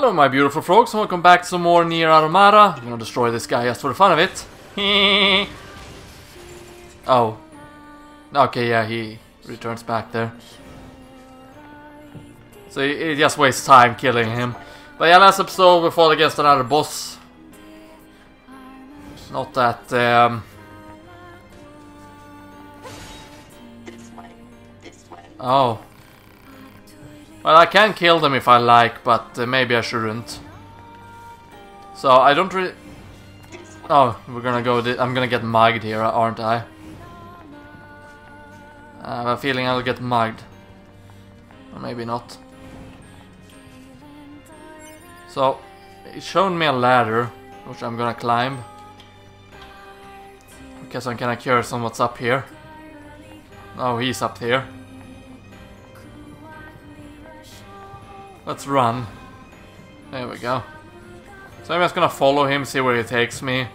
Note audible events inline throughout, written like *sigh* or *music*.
Hello my beautiful frogs, and welcome back to some more Nier Automata. I'm gonna destroy this guy just for the fun of it. *laughs* oh. Okay, yeah, he returns back there. So he, he just wastes time killing him. But yeah, last episode we fought against another boss. Not that, um... This way. This way. Oh. Well, I can kill them if I like, but uh, maybe I shouldn't. So, I don't really... Oh, we're gonna go... I'm gonna get mugged here, aren't I? I have a feeling I'll get mugged. Or maybe not. So, it's shown me a ladder, which I'm gonna climb. Because I'm kinda curious on what's up here. Oh, he's up here. Let's run. There we go. So I'm just gonna follow him, see where he takes me.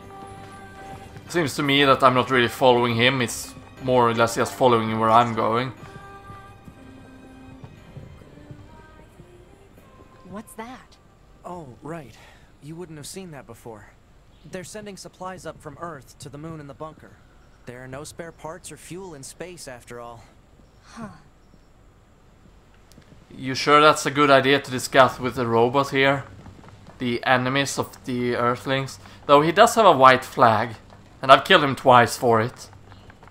Seems to me that I'm not really following him, it's more or less just following where I'm going. What's that? Oh, right. You wouldn't have seen that before. They're sending supplies up from Earth to the moon and the bunker. There are no spare parts or fuel in space, after all. Huh. You sure that's a good idea to discuss with the robot here? The enemies of the Earthlings? Though he does have a white flag, and I've killed him twice for it.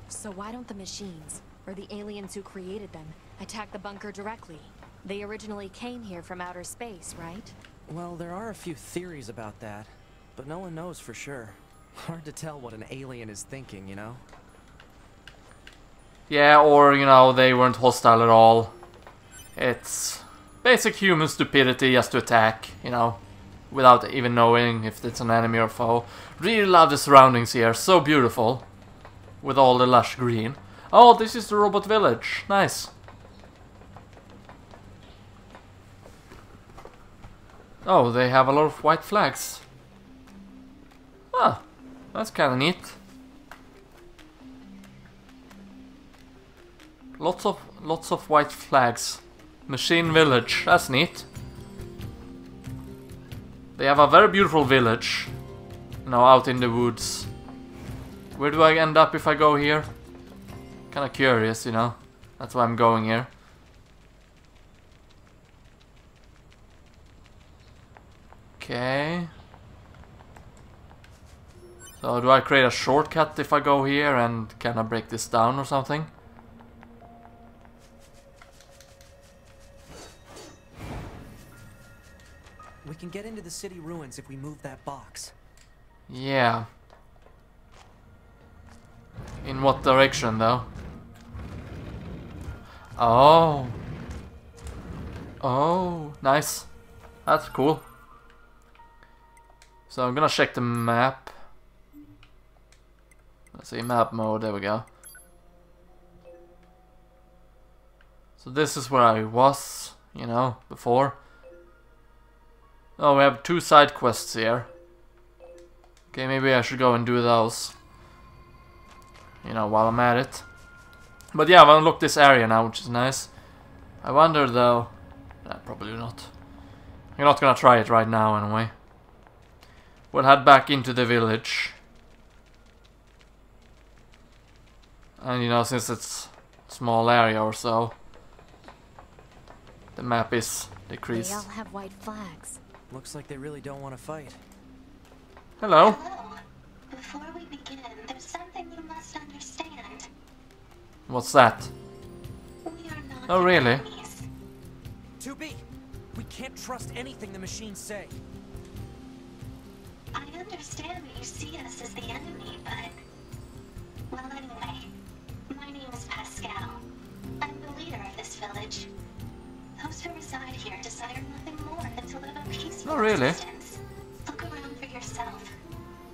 So why don't the machines, or the aliens who created them, attack the bunker directly? They originally came here from outer space, right? Well, there are a few theories about that, but no one knows for sure. Hard to tell what an alien is thinking, you know? Yeah, or, you know, they weren't hostile at all. It's basic human stupidity just to attack, you know, without even knowing if it's an enemy or foe. Really love the surroundings here, so beautiful. With all the lush green. Oh, this is the robot village. Nice. Oh, they have a lot of white flags. Ah, that's kinda neat. Lots of lots of white flags. Machine village, that's neat. They have a very beautiful village. Now out in the woods. Where do I end up if I go here? Kinda curious, you know. That's why I'm going here. Okay. So do I create a shortcut if I go here and kinda break this down or something? We can get into the city ruins if we move that box. Yeah. In what direction though? Oh. Oh, nice. That's cool. So I'm gonna check the map. Let's see, map mode, there we go. So this is where I was, you know, before. Oh, we have two side quests here. Okay, maybe I should go and do those. You know, while I'm at it. But yeah, I've unlocked this area now, which is nice. I wonder though... Nah, probably not. You're not gonna try it right now anyway. We'll head back into the village. And you know, since it's a small area or so, the map is decreased. They all have white flags. Looks like they really don't want to fight. Hello. Hello. Before we begin, there's something you must understand. What's that? We are not Oh, really? enemies. 2B! We can't trust anything the machines say. I understand that you see us as the enemy, but... Well, anyway, my name is Pascal. I'm the leader of this village. Those who reside here desire nothing more than to live a peaceful Oh, really? existence. Look around for yourself.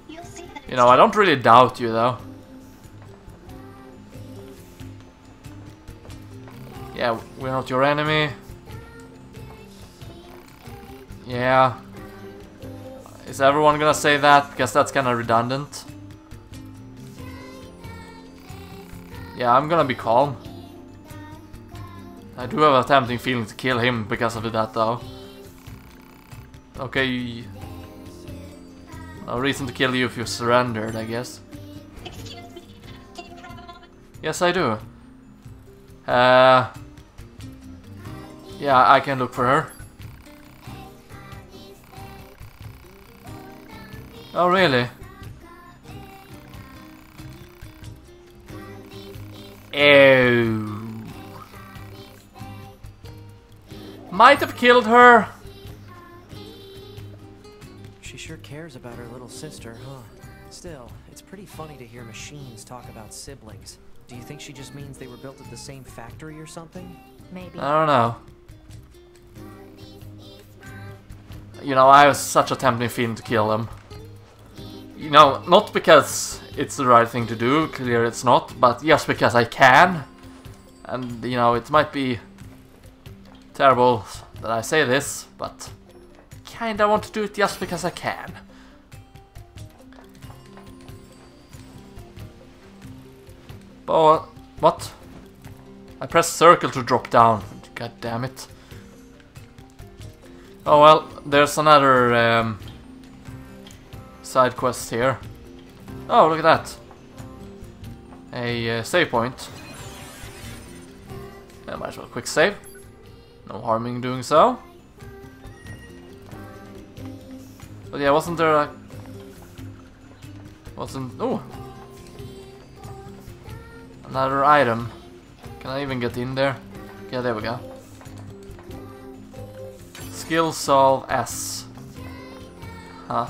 You'll see that You know, I don't really doubt you though. Yeah, we're not your enemy. Yeah. Is everyone gonna say that? Guess that's kinda redundant. Yeah, I'm gonna be calm. I do have a tempting feeling to kill him because of that though. Okay. No reason to kill you if you surrendered, I guess. Yes, I do. Uh. Yeah, I can look for her. Oh, really? Oh. Might have killed her. She sure cares about her little sister, huh? Still, it's pretty funny to hear machines talk about siblings. Do you think she just means they were built at the same factory or something? Maybe. I don't know. You know, I have such a tempting feeling to kill him. You know, not because it's the right thing to do, clear it's not, but just because I can. And, you know, it might be terrible that I say this, but kinda want to do it just because I can. But, what? I pressed circle to drop down. God damn it. Oh well, there's another um, side quest here. Oh, look at that. A uh, save point. I might as well quick save. No harming in doing so. But yeah, wasn't there a... Wasn't... Oh! Another item. Can I even get in there? Yeah, there we go. Skill solve S. Huh.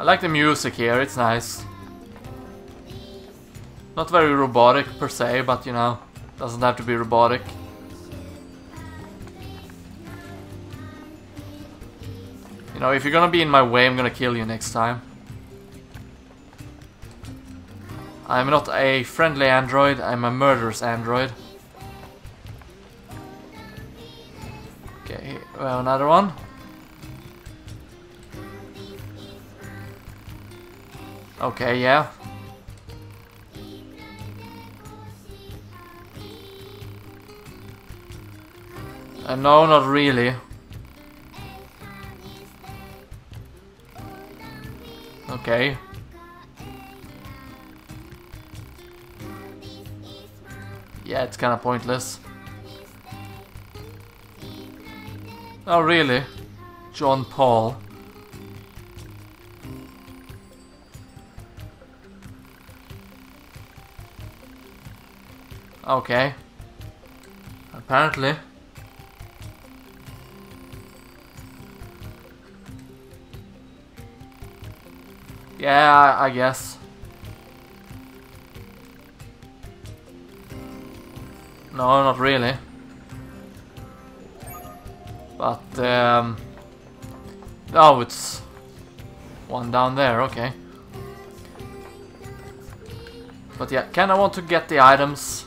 I like the music here, it's nice. Not very robotic per se, but you know, doesn't have to be robotic. You know, if you're gonna be in my way, I'm gonna kill you next time. I'm not a friendly android, I'm a murderous android. Okay, well, another one. Okay, yeah. Uh, no, not really. Okay. Yeah, it's kind of pointless. Oh, really? Jean-Paul. Okay. Apparently. Yeah, I, guess. No, not really. But, um... Oh, it's... One down there, okay. But yeah, kinda want to get the items.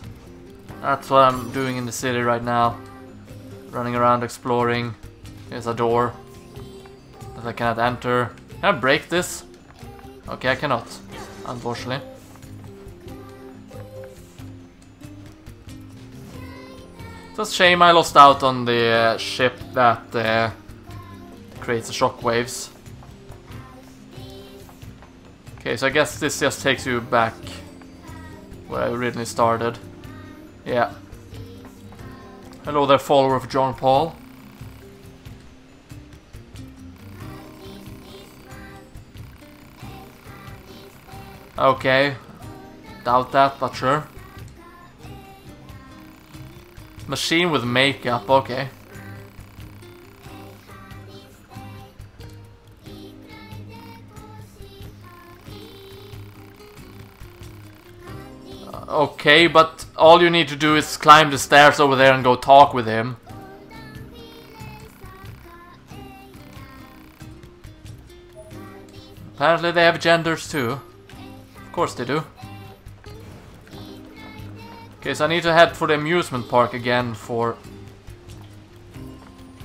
That's what I'm doing in the city right now. Running around exploring. There's a door that I cannot enter. Can I break this? Okay, I cannot, unfortunately. It's a shame I lost out on the uh, ship that uh, creates the shockwaves. Okay, so I guess this just takes you back where I originally started. Yeah. Hello there, follower of Jean-Paul. Okay. Doubt that, but sure. Machine with makeup, okay. Uh, Okay, but all you need to do is climb the stairs over there and go talk with him. Apparently they have genders too. Course they do. Okay, so I need to head for the amusement park again for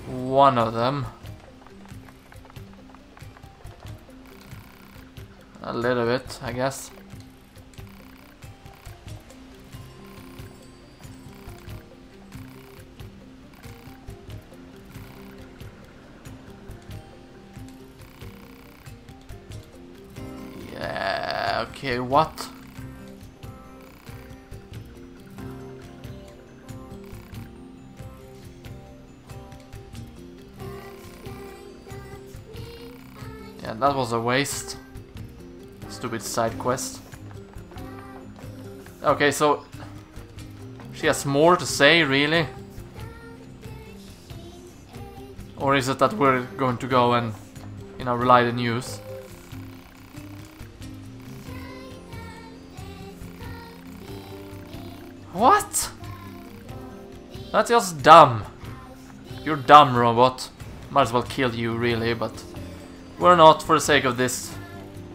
one of them. A little bit, I guess. Okay, what? Yeah, that was a waste. Stupid side quest. Okay, so she has more to say, really? Or is it that we're going to go and, you know, rely the news? What? That's just dumb. You're dumb, robot. Might as well kill you, really, but we're not for the sake of this.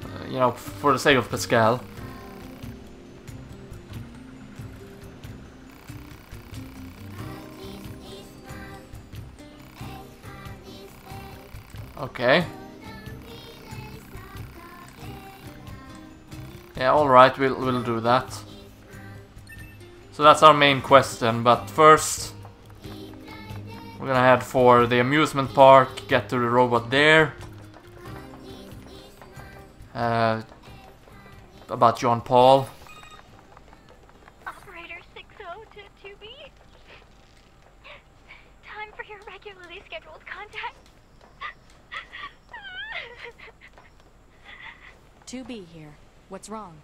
Uh, you know, for the sake of Pascal. Okay. Yeah, alright, we'll, we'll do that. So that's our main question, but first... We're gonna head for the amusement park, get to the robot there. Uh, about Jean-Paul. Operator 60 to 2B. Time for your regularly scheduled contact. 2B here. What's wrong?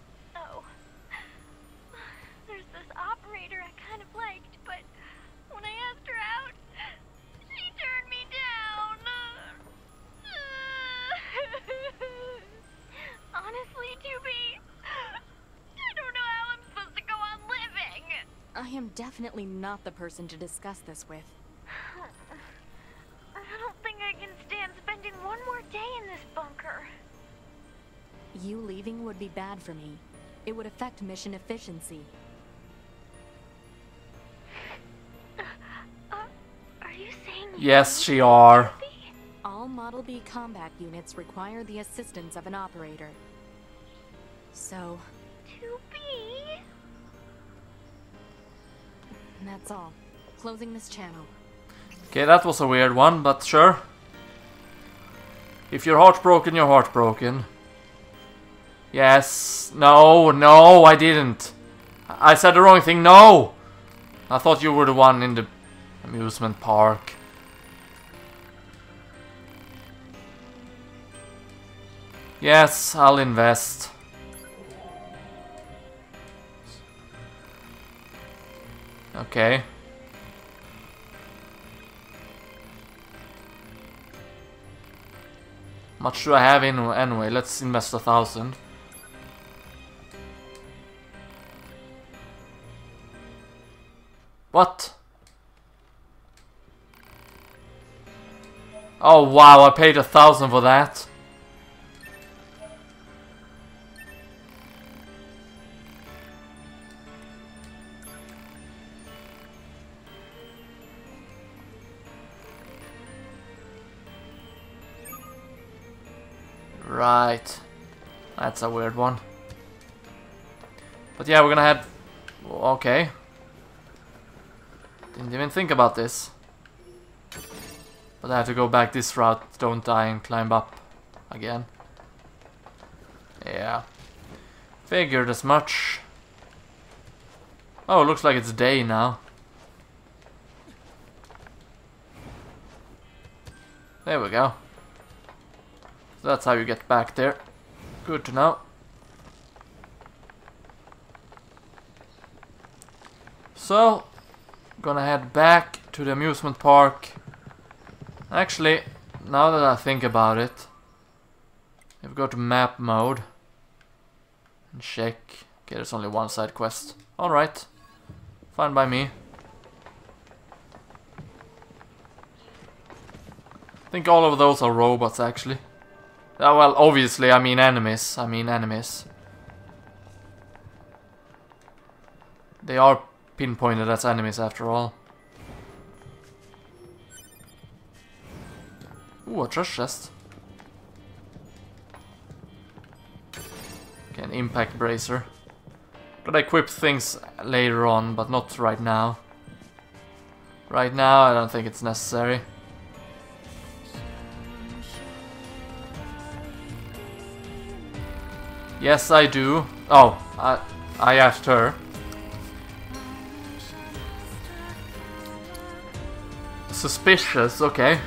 Definitely not the person to discuss this with. I don't think I can stand spending one more day in this bunker. You leaving would be bad for me. It would affect mission efficiency. Uh, are you saying Yes, she are. All Model B combat units require the assistance of an operator. So, that's all. Closing this channel. Okay, that was a weird one, but sure. If you're heartbroken, you're heartbroken. Yes. No, no, I didn't. I said the wrong thing. No! I thought you were the one in the amusement park. Yes, I'll invest. Okay. Much do I have in anyway? Let's invest a thousand. What? Oh wow, I paid a thousand for that. Right. That's a weird one. But yeah, we're gonna head... Okay. Didn't even think about this. But I have to go back this route, don't I, and climb up again. Yeah. Figured as much. Oh, looks like it's day now. There we go. That's how you get back there. Good to know. So, gonna head back to the amusement park. Actually, now that I think about it, if we go to map mode and check, okay, there's only one side quest. Alright, fine by me. I think all of those are robots actually. Oh, well, obviously, I mean enemies. I mean enemies. They are pinpointed as enemies after all. Ooh, a trash chest. Okay, an impact bracer. Could equip things later on, but not right now. Right now, I don't think it's necessary. Yes, I do. Oh, I, I asked her. Suspicious, okay.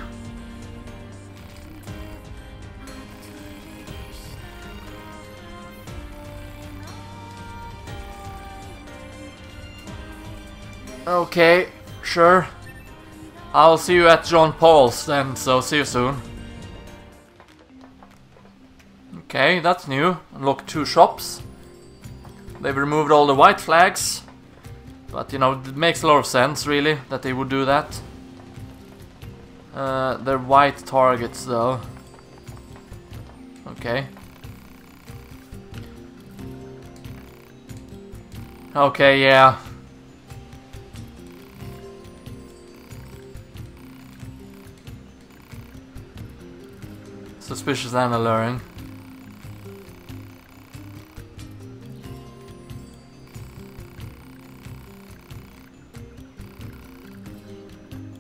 Okay, sure. I'll see you at Jean-Paul's then, so see you soon. Okay, that's new. Unlock two shops. They've removed all the white flags. But, you know, it makes a lot of sense, really, that they would do that. Uh, they're white targets, though. Okay. Okay, yeah. Suspicious and alluring.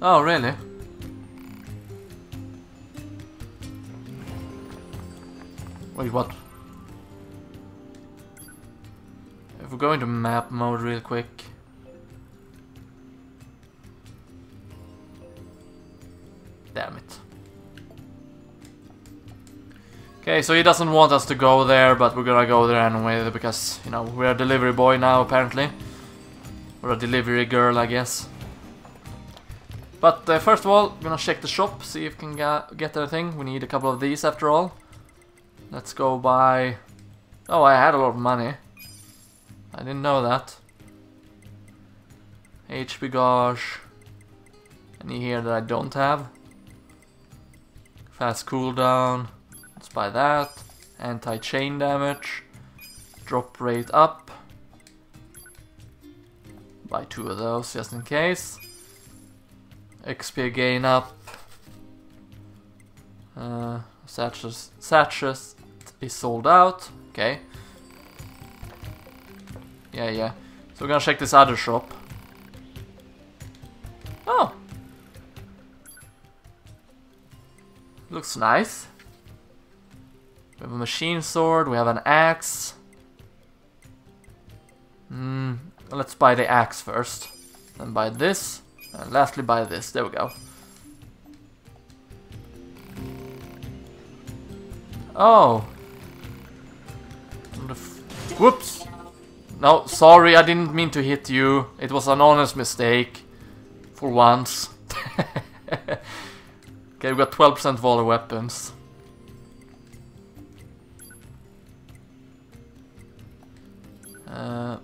Oh, really? Wait, what? If we go into map mode real quick. Damn it. Okay, so he doesn't want us to go there, but we're gonna go there anyway because, you know, we're a delivery boy now apparently. Or a delivery girl, I guess. But uh, first of all, gonna check the shop, see if we can get anything. We need a couple of these after all. Let's go buy... Oh, I had a lot of money. I didn't know that. HP gauge. Any here that I don't have? Fast cooldown. Let's buy that. Anti-chain damage. Drop rate up. Buy two of those just in case. XP gain up. Uh, Satchus is sold out. Okay. Yeah, yeah. So we're gonna check this other shop. Oh! Looks nice. We have a machine sword, we have an axe. Hmm, let's buy the axe first. Then buy this. And lastly buy this. There we go. Oh. Whoops. No, sorry, I didn't mean to hit you. It was an honest mistake. For once. *laughs* okay, we got 12% of all the weapons. Uh,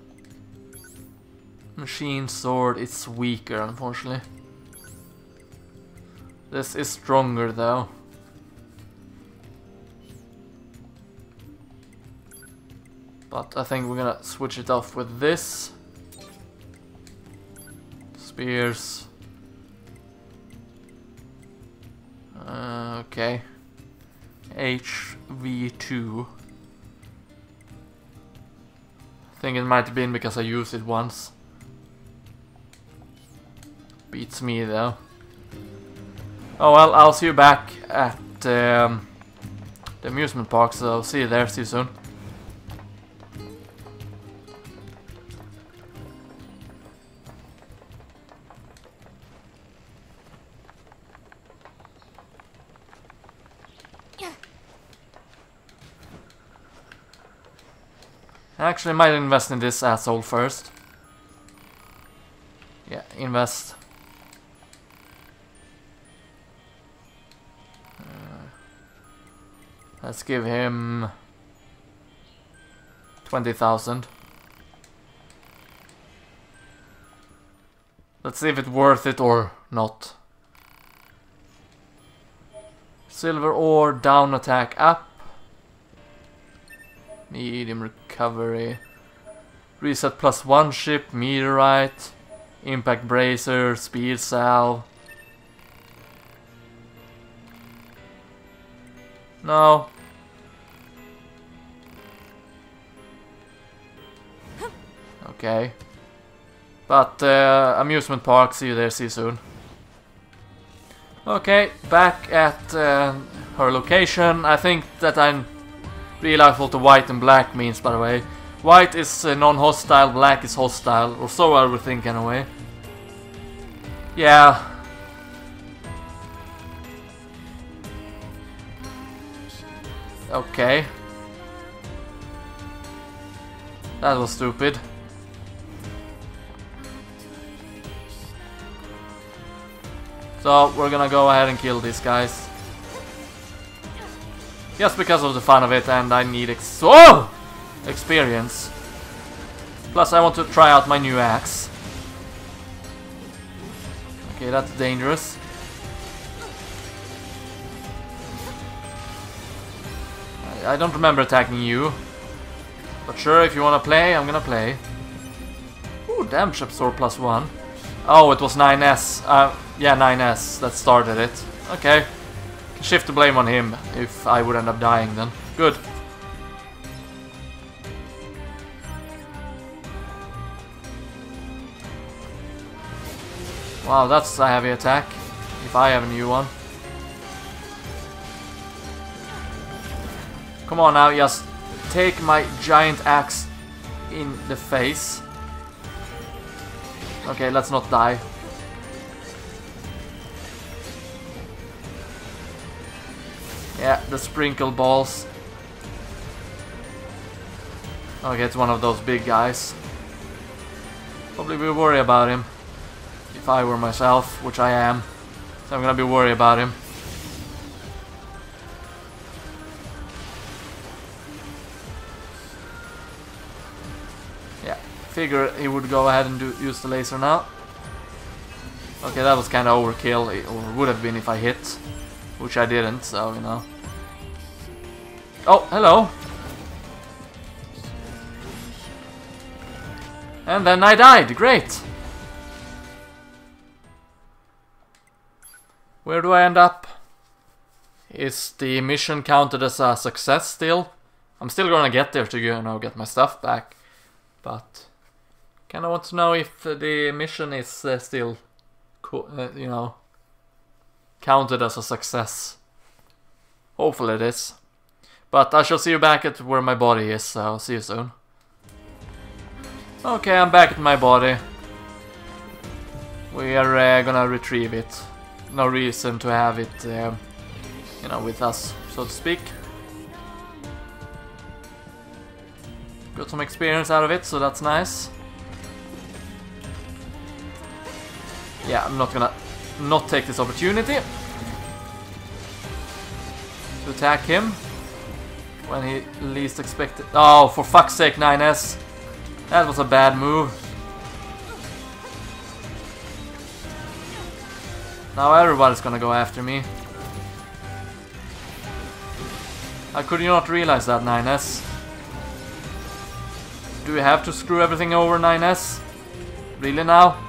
machine sword, it's weaker unfortunately. This is stronger though. But I think we're gonna switch it off with this. Spears. Uh, okay. HV2. I think it might have been because I used it once. Beats me though. Oh well, I'll see you back at um, the amusement park, so I'll see you there, see you soon. Actually, I might invest in this asshole first. Yeah, invest. Let's give him 20,000. Let's see if it's worth it or not. Silver ore, down attack up. Medium recovery. Reset plus one ship, meteorite. Impact bracer, speed salve. No. Okay. But uh, amusement park, see you there, see you soon. Okay, back at uh, her location. I think that I'm realize what the white and black means, by the way. White is uh, non-hostile, black is hostile, or so I would think anyway. Yeah. Okay. That was stupid. So, we're gonna go ahead and kill these guys. Just because of the fun of it, and I need ex oh! experience. Plus, I want to try out my new axe. Okay, that's dangerous. I, I don't remember attacking you. But sure, if you wanna play, I'm gonna play. Ooh, damage absorb plus one. Oh, it was 9S. Uh, yeah, 9S that started it. Okay. Shift the blame on him if I would end up dying then. Good. Wow, that's a heavy attack. If I have a new one. Come on now, just take my giant axe in the face. Okay, let's not die. Yeah, the sprinkle balls. Okay, it's one of those big guys. Probably be worried about him. If I were myself, which I am. So I'm gonna be worried about him. Figure he would go ahead and do use the laser now. Okay, that was kinda overkill, or would have been if I hit. Which I didn't, so, you know. Oh, hello! And then I died, great! Where do I end up? Is the mission counted as a success still? I'm still gonna get there to you know get my stuff back, but kinda want to know if the mission is uh, still, uh, you know, counted as a success. Hopefully it is. But I shall see you back at where my body is, so I'll see you soon. Okay, I'm back at my body. We are uh, gonna retrieve it. No reason to have it, uh, you know, with us, so to speak. Got some experience out of it, so that's nice. Yeah, I'm not gonna not take this opportunity to attack him when he least expected. Oh, for fuck's sake, 9S. That was a bad move. Now everybody's gonna go after me. How could you not realize that, 9S? Do we have to screw everything over, 9S? Really now?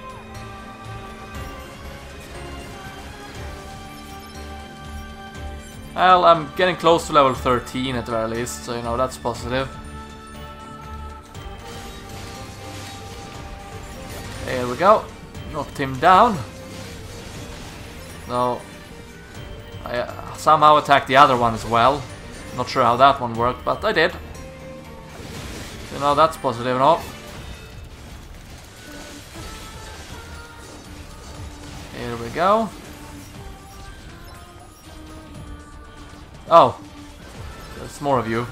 Well, I'm getting close to level 13 at the very least, so you know, that's positive. There we go. Knocked him down. No. I uh, somehow attacked the other one as well. Not sure how that one worked, but I did. You know, that's positive enough. Here we go. Oh. There's more of you.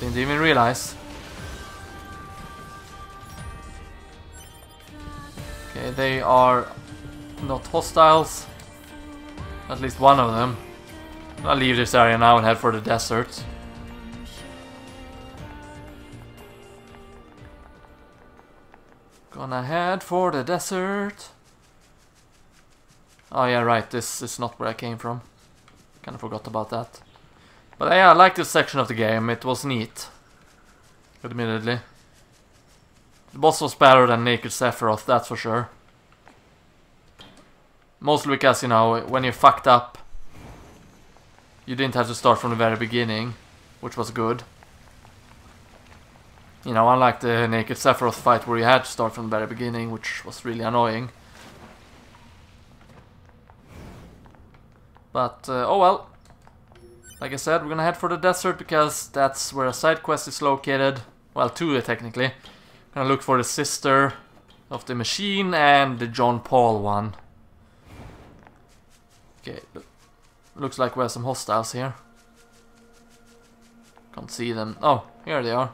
Didn't even realize. Okay, they are not hostiles. At least one of them. I'll leave this area now and head for the desert. Gonna head for the desert. Oh yeah, right, this is not where I came from. Kind of forgot about that. But yeah, I like this section of the game. It was neat. Admittedly. The boss was better than Naked Sephiroth, that's for sure. Mostly because, you know, when you fucked up, you didn't have to start from the very beginning, which was good. You know, unlike the Naked Sephiroth fight where you had to start from the very beginning, which was really annoying. But, uh, oh well. like I said, we're gonna head for the desert because that's where a side quest is located. Well, two technically. Gonna look for the sister of the machine and the Jean-Paul one. Okay, looks like we have some hostiles here. Can't see them. Oh, here they are.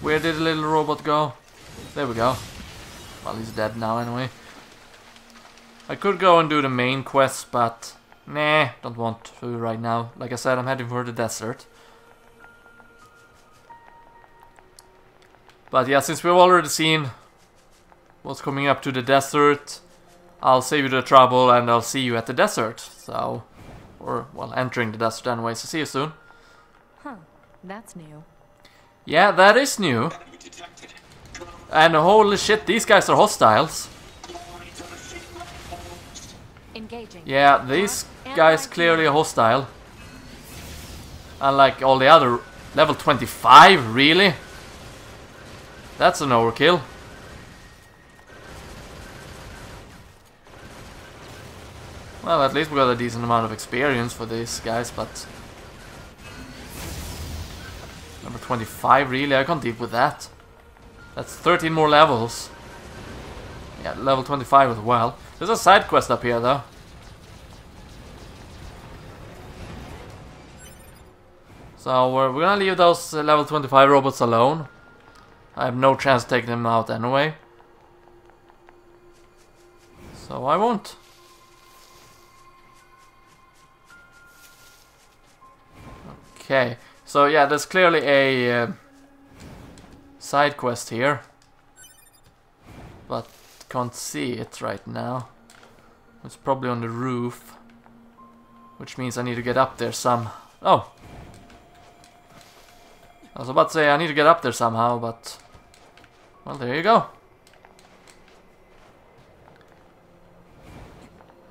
Where did the little robot go? There we go. Well, he's dead now anyway. I could go and do the main quest, but nah, don't want to right now. Like I said, I'm heading for the desert. But yeah, since we've already seen what's coming up to the desert, I'll save you the trouble and I'll see you at the desert. So, or well, entering the desert anyway. So see you soon. Huh, that's new. Yeah, that is new. And holy shit, these guys are hostiles. Engaging. Yeah, these guys clearly are hostile. Unlike all the other level 25, really? That's an overkill. Well, at least we got a decent amount of experience for these guys, but... Number 25, really? I can't deal with that. That's 13 more levels. Yeah, level 25 as well. There's a side quest up here, though. So we're, we're gonna leave those uh, level 25 robots alone. I have no chance taking them out anyway. So I won't. Okay, so yeah, there's clearly a uh, side quest here. But can't see it right now. It's probably on the roof. Which means I need to get up there some... Oh! I was about to say I need to get up there somehow, but... Well, there you go.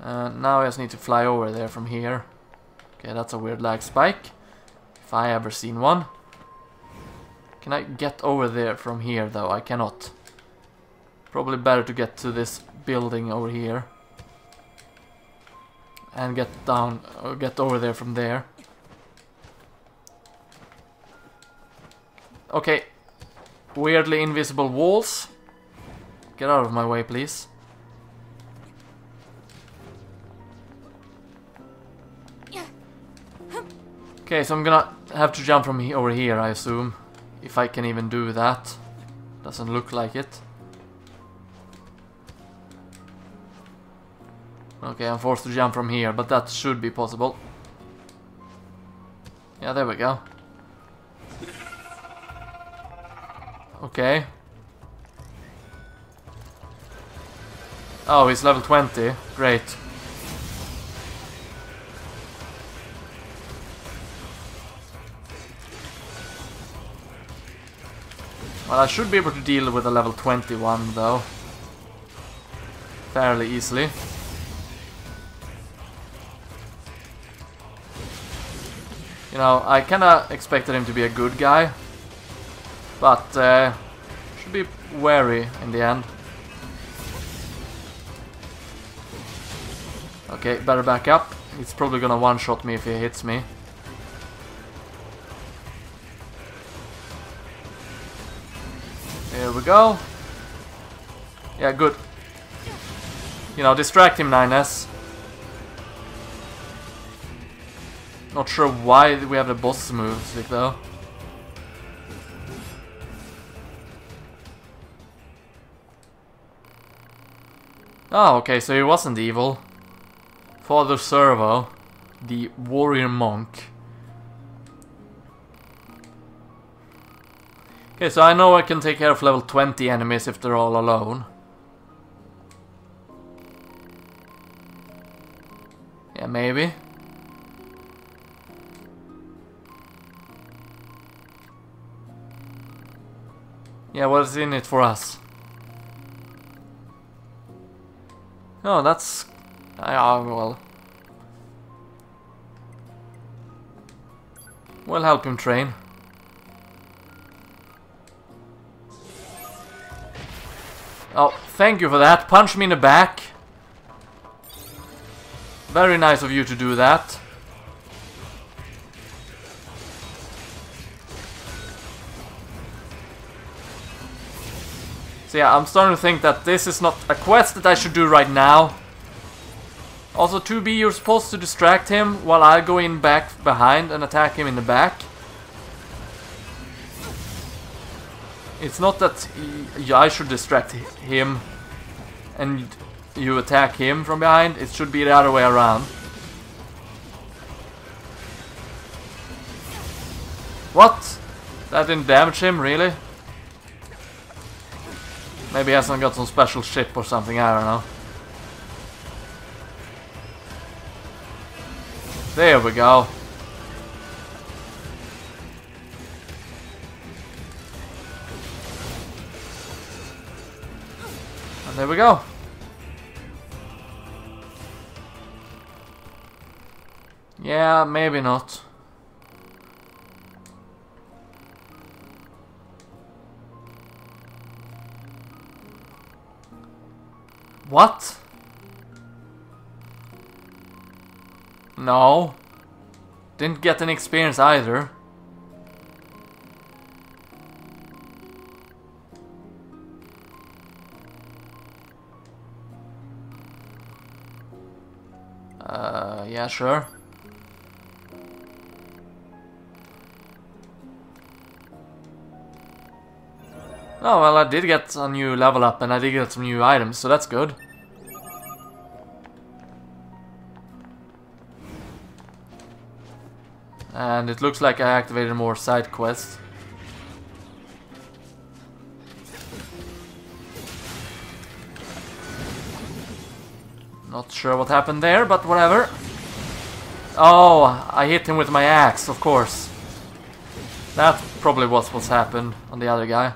Uh, now I just need to fly over there from here. Okay, that's a weird lag spike. If I ever seen one. Can I get over there from here though? I cannot. Probably better to get to this building over here. And get down, or get over there from there. Okay. Weirdly invisible walls. Get out of my way, please. Okay, so I'm gonna have to jump from he over here, I assume. If I can even do that. Doesn't look like it. Okay, I'm forced to jump from here, but that should be possible. Yeah, there we go. Okay. Oh, he's level 20. Great. I should be able to deal with a level 21 though. Fairly easily. You know, I kinda expected him to be a good guy. But, uh, should be wary in the end. Okay, better back up. He's probably gonna one-shot me if he hits me. We go. Yeah, good. You know, distract him, 9S. Not sure why we have the boss moves, though. Oh, okay, so he wasn't evil. Father Servo, the warrior monk. Okay, so I know I can take care of level 20 enemies if they're all alone. Yeah, maybe. Yeah, what's in it for us? Oh, that's... Ah, well... We'll help him train. Oh, thank you for that. Punch me in the back. Very nice of you to do that. So yeah, I'm starting to think that this is not a quest that I should do right now. Also, 2B, you're supposed to distract him while I go in back behind and attack him in the back. It's not that I should distract him and you attack him from behind. It should be the other way around. What? That didn't damage him, really? Maybe he hasn't got some special ship or something, I don't know. There we go. And there we go. Yeah, maybe not. What? No. Didn't get any experience either. Yeah, sure. Oh, well, I did get a new level up and I did get some new items, so that's good. And it looks like I activated more side quests. Not sure what happened there, but whatever. Oh, I hit him with my axe, of course. That probably was what's happened on the other guy.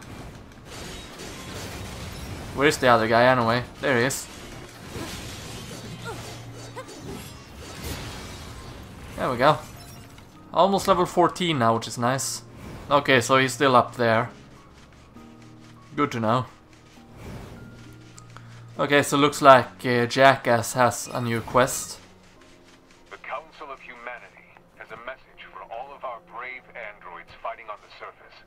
Where's the other guy anyway? There he is. There we go. Almost level 14 now, which is nice. Okay, so he's still up there. Good to know. Okay, so looks like uh, Jackass has a new quest. The Council of Humanity has a message for all of our brave androids fighting on the surface.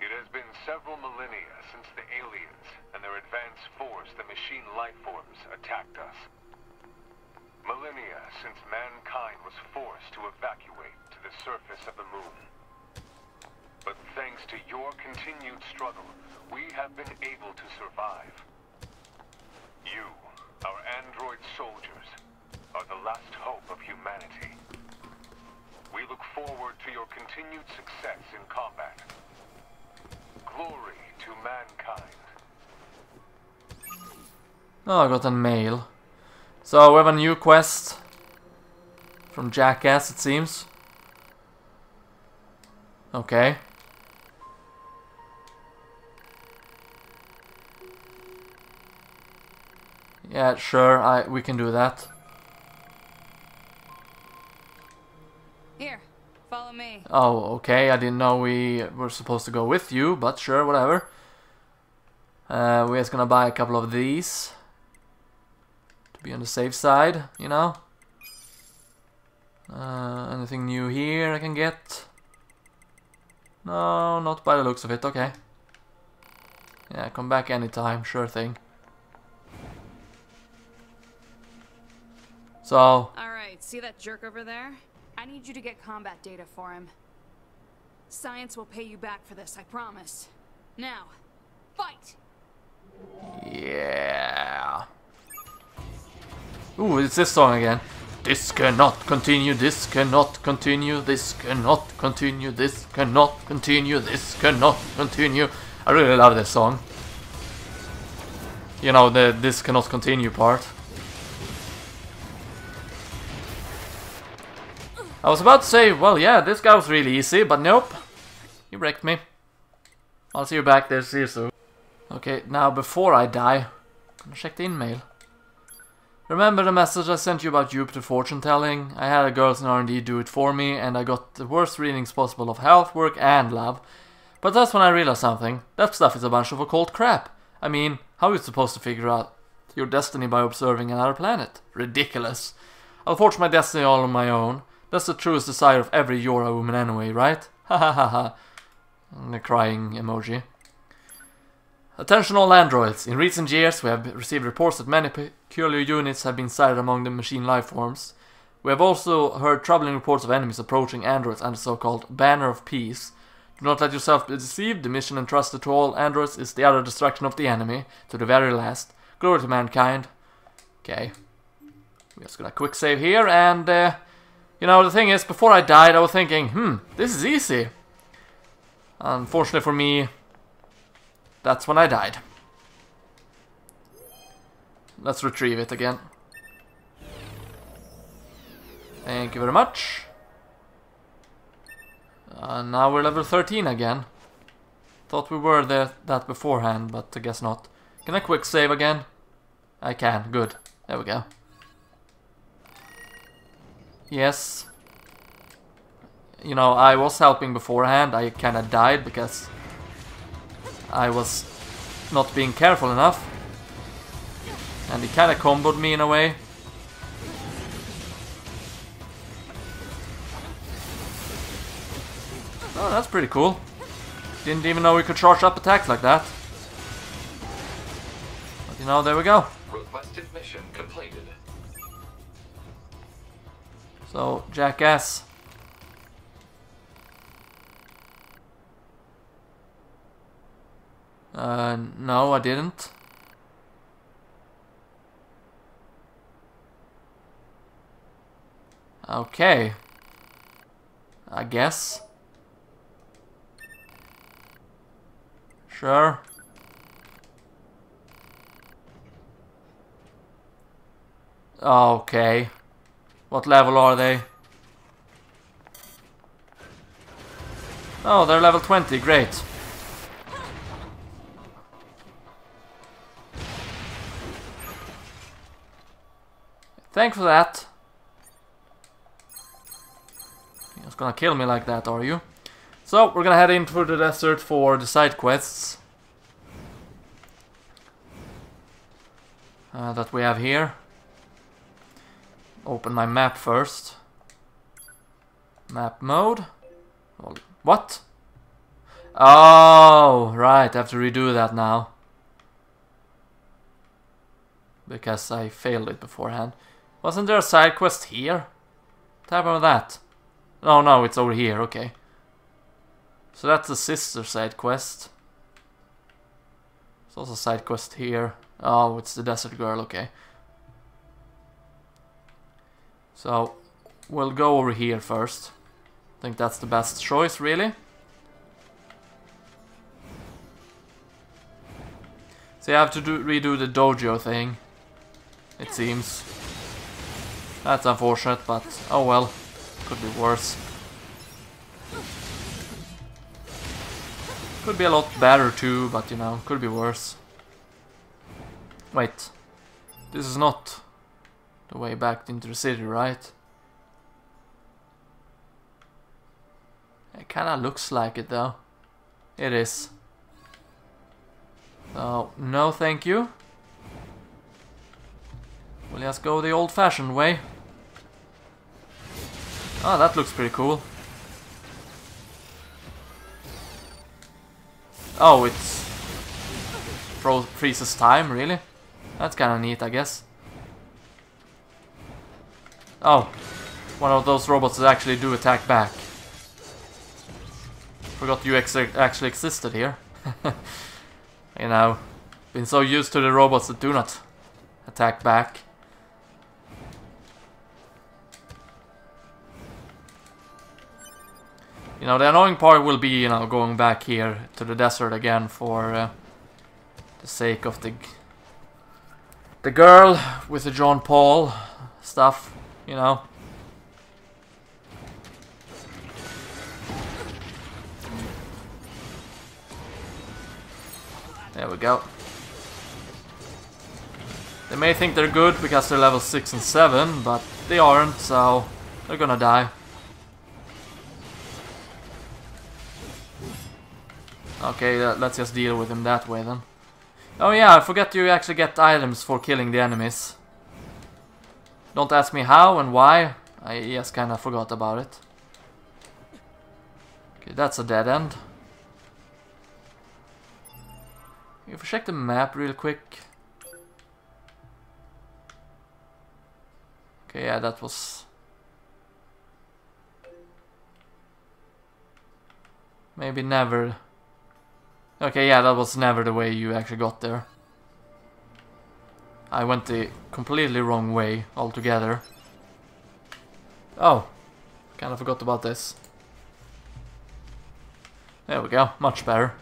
It has been several millennia since the aliens and their advanced force, the machine life forms, attacked us. Millennia since mankind was forced to evacuate to the surface of the moon. But thanks to your continued struggle, we have been able to survive. You, our android soldiers, are the last hope of humanity. We look forward to your continued success in combat. Glory to mankind. Oh, I got a mail. So we have a new quest from Jackass, it seems. Okay. Yeah, sure, I we can do that. Here, follow me. Oh, okay, I didn't know we were supposed to go with you, but sure, whatever. Uh, we're just gonna buy a couple of these. To be on the safe side, you know? Uh, anything new here I can get? No, not by the looks of it, okay. Yeah, come back anytime, sure thing. So, Alright, see that jerk over there? I need you to get combat data for him. Science will pay you back for this, I promise. Now, fight! yeah. Ooh, it's this song again. This cannot continue, this cannot continue, this cannot continue, this cannot continue, this cannot continue. I really love this song. You know, the this cannot continue part. I was about to say, well, yeah, this guy was really easy, but nope. You wrecked me. I'll see you back there, see you soon. Okay, now before I die, I'm check the email. Remember the message I sent you about Jupiter fortune telling? I had a girls in R&D do it for me, and I got the worst readings possible of health, work, and love. But that's when I realized something. That stuff is a bunch of occult crap. I mean, how are you supposed to figure out your destiny by observing another planet? Ridiculous. I'll forge my destiny all on my own. That's the truest desire of every YoRHa woman anyway, right? Ha ha ha ha. The crying emoji. Attention all androids. In recent years, we have received reports that many peculiar units have been sighted among the machine life forms. We have also heard troubling reports of enemies approaching androids under the so-called Banner of Peace. Do not let yourself be deceived. The mission entrusted to all androids is the utter destruction of the enemy, to the very last. Glory to mankind. Okay. We're just gonna quick save here, and, uh, you know, the thing is, before I died, I was thinking, hmm, this is easy. Unfortunately for me, that's when I died. Let's retrieve it again. Thank you very much. Uh, now we're level 13 again. Thought we were there that beforehand, but I guess not. Can I quick save again? I can, good. There we go. Yes. You know, I was helping beforehand. I kinda died because I was not being careful enough. And he kinda comboed me in a way. Oh, that's pretty cool. Didn't even know we could charge up attacks like that. But you know, there we go. Requested mission completed. So, jackass. Uh, no, I didn't. Okay. I guess. Sure. Okay. What level are they? Oh, they're level 20, great. Thanks for that. You're gonna kill me like that, are you? So, we're gonna head into the desert for the side quests. Uh, that we have here. Open my map first. Map mode. Well, What? Oh, right, I have to redo that now. Because I failed it beforehand. Wasn't there a side quest here? Happened with that? Oh no, it's over here, okay. So that's the sister side quest. There's also a side quest here. Oh, it's the desert girl, okay. So, we'll go over here first. I think that's the best choice, really. So you have to do, redo the dojo thing. It seems. That's unfortunate, but oh well. Could be worse. Could be a lot better too, but you know, could be worse. Wait. This is not the way back into the city, right? It kinda looks like it though. It is. So, no thank you. We'll just go the old-fashioned way. Oh, that looks pretty cool. Oh, it's... Fro freezes time, really? That's kinda neat, I guess. Oh, one of those robots that actually do attack back. Forgot you ex actually existed here. *laughs* you know, been so used to the robots that do not attack back. You know, the annoying part will be, you know, going back here to the desert again for uh, the sake of the the girl with the Jean-Paul stuff, you know. There we go. They may think they're good because they're level 6 and 7, but they aren't, so they're gonna die. Okay, uh, let's just deal with him that way then. Oh yeah, I forgot you actually get items for killing the enemies. Don't ask me how and why. I just kinda forgot about it. Okay, that's a dead end. If we check the map real quick. Okay, yeah, that was... Maybe never... Okay, yeah, that was never the way you actually got there. I went the completely wrong way altogether. Oh, kind of forgot about this. There we go, much better.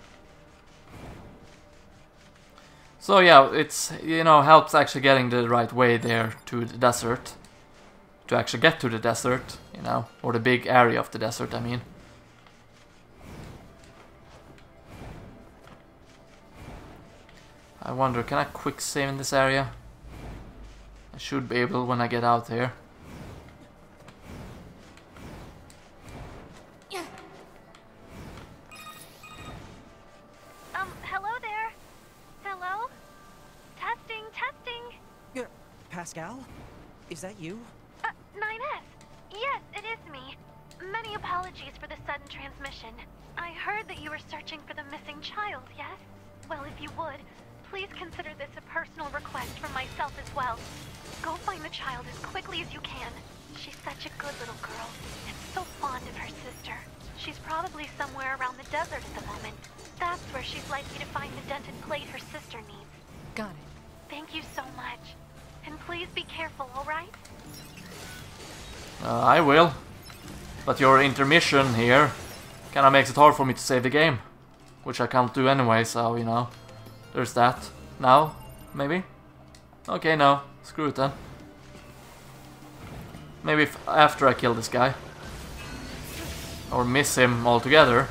So yeah, it's, you know, helps actually getting the right way there to the desert. To actually get to the desert, you know, or the big area of the desert, I mean. I wonder, can I quick save in this area? I should be able when I get out here. Um, hello there. Hello? Testing, testing. Yeah, Pascal? Is that you? Uh, 9S. Yes, it is me. Many apologies for the sudden transmission. I heard that you were searching for the missing child, yes? Well, if you would, please consider this a personal request from myself as well. Go find the child as quickly as you can. She's such a good little girl, and so fond of her sister. She's probably somewhere around the desert at the moment. That's where she's likely to find the dented plate her sister needs. Got it. Thank you so much. And please be careful, alright? Uh, I will. But your intermission here kinda makes it hard for me to save the game. Which I can't do anyway, so, you know. There's that. Now? Maybe? Okay, no. Screw it then. Maybe after I kill this guy. Or miss him altogether.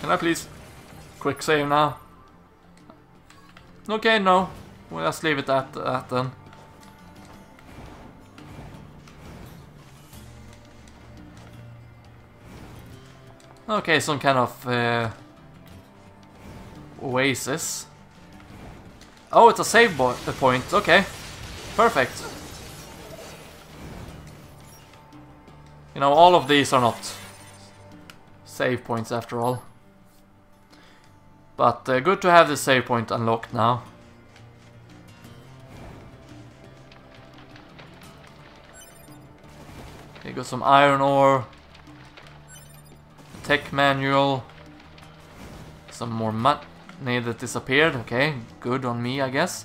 Can I please quick save now? Okay, no. We'll just leave it at that then. Okay, some kind of uh, oasis. Oh, it's a save point. Okay, perfect. You know, all of these are not save points after all. But uh, good to have the save point unlocked now. Okay, got some iron ore. Tech manual. Some more money that disappeared. Okay, good on me, I guess.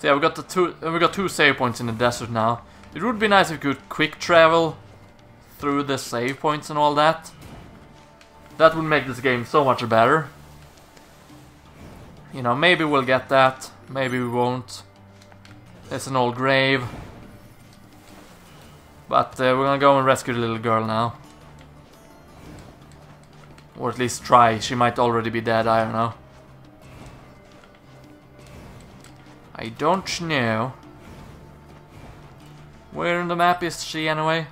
So yeah, we got the two. uh, We got two save points in the desert now. It would be nice if we could quick travel through the save points and all that. That would make this game so much better. You know, maybe we'll get that. Maybe we won't. There's an old grave. But uh, we're gonna go and rescue the little girl now. Or at least try. She might already be dead, I don't know. I don't know. Where in the map is she anyway?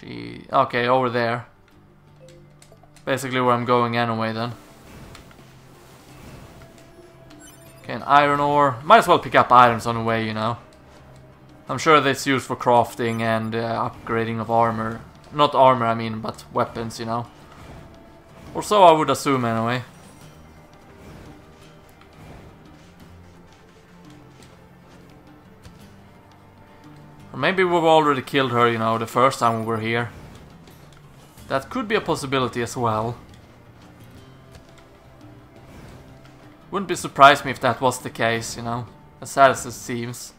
She... Okay, over there. Basically where I'm going anyway then. Okay, an iron ore. Might as well pick up items on the way, you know. I'm sure that's used for crafting and uh, upgrading of armor. Not armor, I mean, but weapons, you know. Or so I would assume anyway. Or maybe we've already killed her, you know, the first time we were here. That could be a possibility as well. Wouldn't be surprised me if that was the case, you know. As sad as it seems.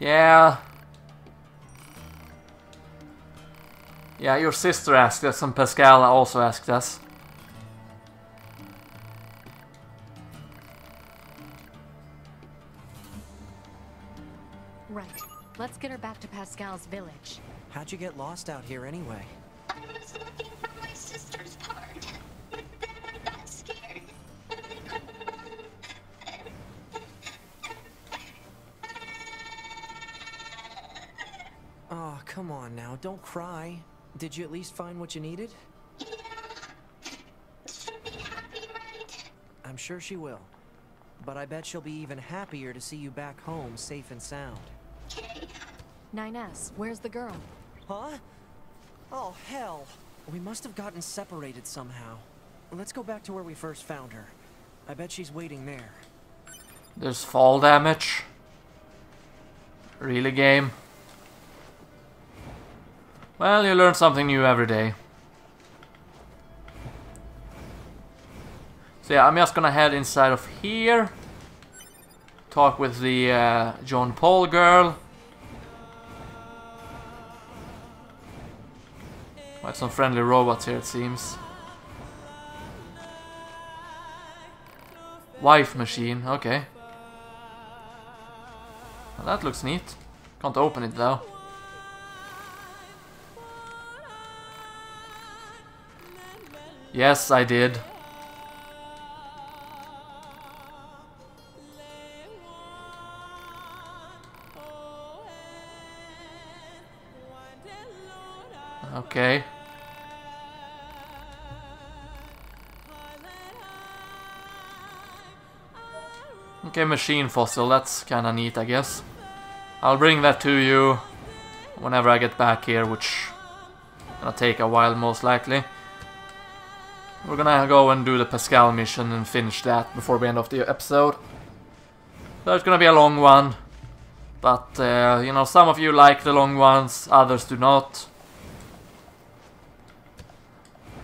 Yeah. Yeah, your sister asked us and Pascal also asked us. Right. Let's get her back to Pascal's village. How'd you get lost out here anyway? I was looking for my sister's part, but come on now, don't cry. Did you at least find what you needed? She'll be happy, right? I'm sure she will. But I bet she'll be even happier to see you back home safe and sound. 9S, where's the girl? Huh? Oh, hell. We must have gotten separated somehow. Let's go back to where we first found her. I bet she's waiting there. There's fall damage. Really, game? Well, you learn something new every day. So yeah, I'm just gonna head inside of here. Talk with the uh, Jean-Paul girl. Quite some friendly robots here, it seems. Wife machine, okay. Well, that looks neat. Can't open it though. Yes, I did. Okay. Okay, machine fossil, that's kinda neat, I guess. I'll bring that to you whenever I get back here, which gonna take a while most likely. We're gonna go and do the Pascal mission and finish that before we end off the episode. So it's gonna be a long one. But, uh, you know, some of you like the long ones, others do not.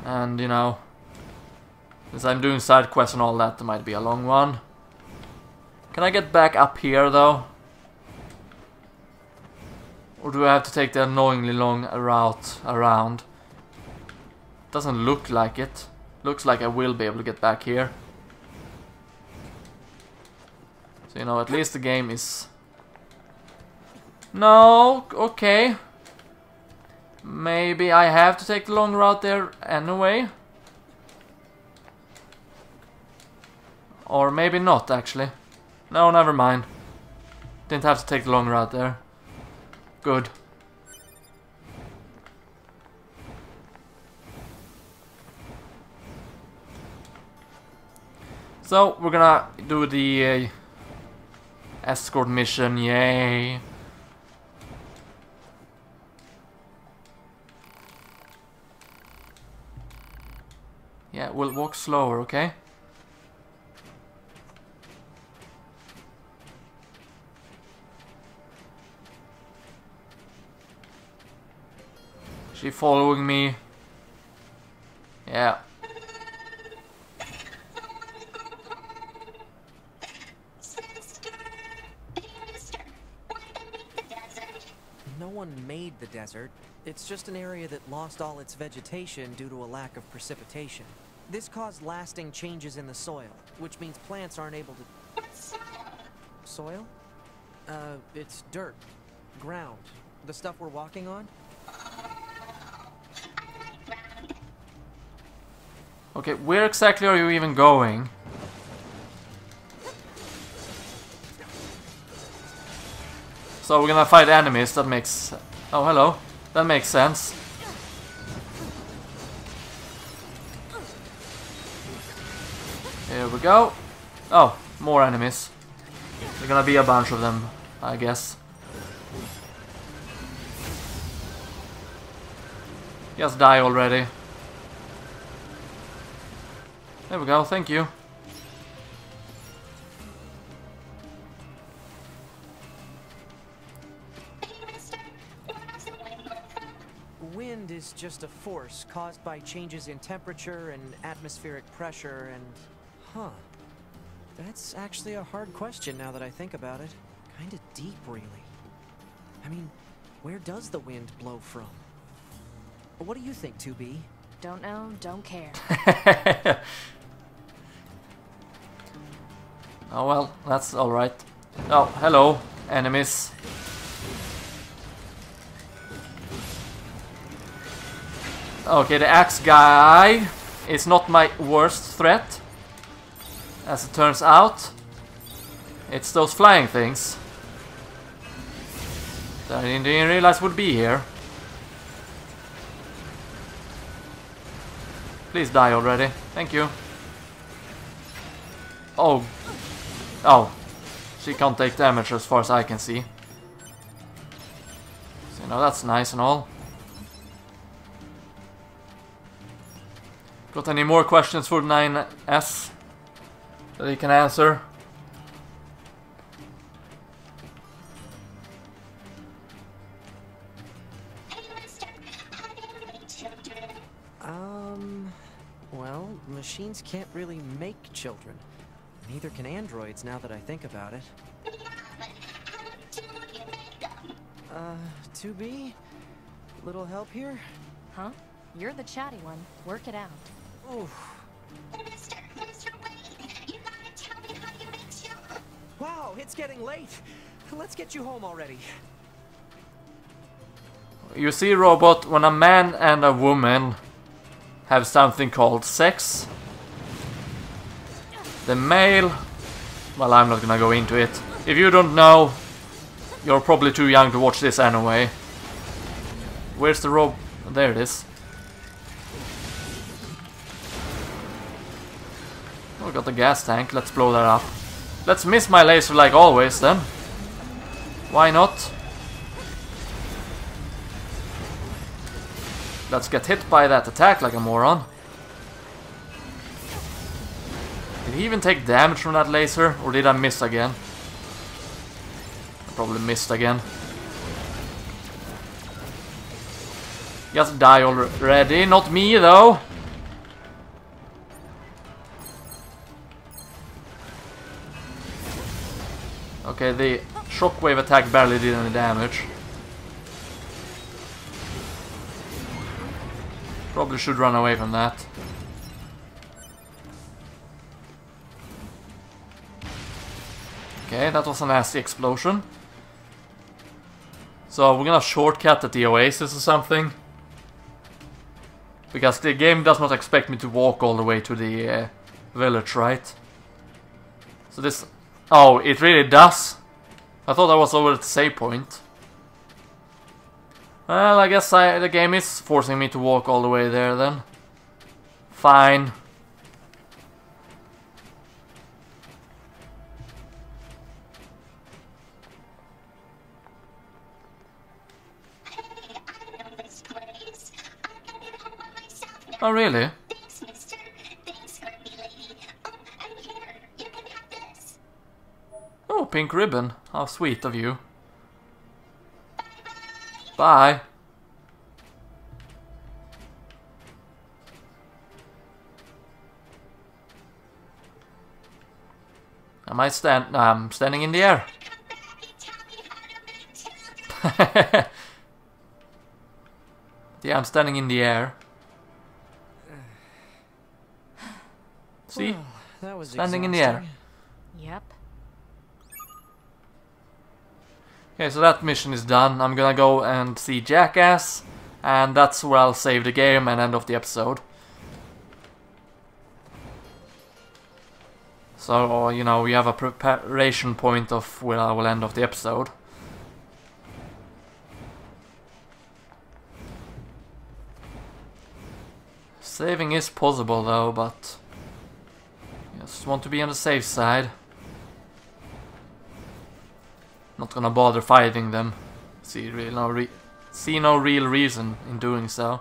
And, you know, since I'm doing side quests and all that, it might be a long one. Can I get back up here, though? Or do I have to take the annoyingly long route around? Doesn't look like it. Looks like I will be able to get back here. So, you know, at least the game is... No, okay. Maybe I have to take the long route there anyway. Or maybe not, actually. No, never mind. Didn't have to take the long route there. Good. So, we're gonna do the uh, escort mission, yay! Yeah, we'll walk slower, okay? She following me? Yeah. One made the desert. It's just an area that lost all its vegetation due to a lack of precipitation. This caused lasting changes in the soil, which means plants aren't able to... Soil? Soil? Uh, it's dirt. Ground. The stuff we're walking on? Okay, where exactly are you even going? So we're gonna fight enemies, that makes... Oh, hello. That makes sense. Here we go. Oh, more enemies. There's gonna be a bunch of them, I guess. Just die already. There we go, thank you. Is just a force caused by changes in temperature and atmospheric pressure and... Huh. That's actually a hard question now that I think about it. Kinda deep, really. I mean, where does the wind blow from? What do you think, 2B? Don't know, don't care. *laughs* oh well, that's alright. Oh, hello, enemies. Okay, the axe guy is not my worst threat. As it turns out. It's those flying things. That I didn't realize would be here. Please die already. Thank you. Oh. Oh. She can't take damage as far as I can see. So, you know, that's nice and all. Got any more questions for 9S that he can answer? Hey, Mister, how do you make children? Um, well, machines can't really make children. Neither can androids now that I think about it. Yeah, but how do you make them? Uh, 2B? Little help here? Huh? You're the chatty one. Work it out. Oof. Mister, Mister, wait. You gotta tell me how you make children. Wow, it's getting late. Let's get you home already. You see, Robot, when a man and a woman have something called sex, the male. Well, I'm not gonna go into it. If you don't know, you're probably too young to watch this anyway. Where's the rob? There it is. Got the gas tank. Let's blow that up. Let's miss my laser like always then. Why not? Let's get hit by that attack like a moron. Did he even take damage from that laser? Or did I miss again? Probably missed again. Just die already. Not me though. Okay, the shockwave attack barely did any damage. Probably should run away from that. Okay, that was a nasty explosion. So we're gonna shortcut at the oasis or something. Because the game does not expect me to walk all the way to the uh, village, right? So this... Oh, it really does? I thought I was over at the save point. Well, I guess I, the game is forcing me to walk all the way there then. Fine. *laughs* Oh, I Oh, pink ribbon. How sweet of you. Bye. Am I stand? no, I'm standing in the air. Come back and tell me how to make children. yeah, I'm standing in the air. See? Well, that was Standing in the air. Yep. Okay, so that mission is done. I'm gonna go and see Jackass, and that's where I'll save the game and end of the episode. So, you know, we have a preparation point of where I will end of the episode. Saving is possible though, but I just want to be on the safe side. Not gonna bother fighting them. See real no re see no real reason in doing so.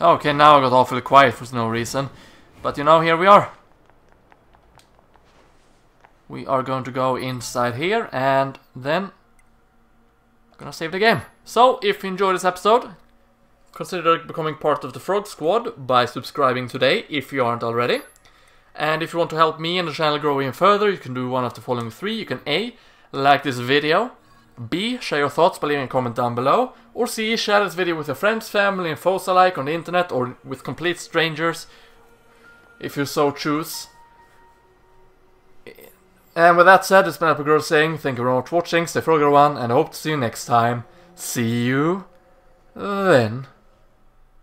Okay, now I got awfully quiet for no reason. But you know, here we are. We are going to go inside here and then gonna save the game. So, if you enjoyed this episode, consider becoming part of the Frog Squad by subscribing today if you aren't already. And if you want to help me and the channel grow even further, you can do one of the following three. You can A. Like this video. B. Share your thoughts by leaving a comment down below. Or C. Share this video with your friends, family, and foes alike on the internet or with complete strangers, if you so choose. And with that said, it's been LPGrodus saying thank you very much for watching, stay frogger one, and I hope to see you next time. See you then.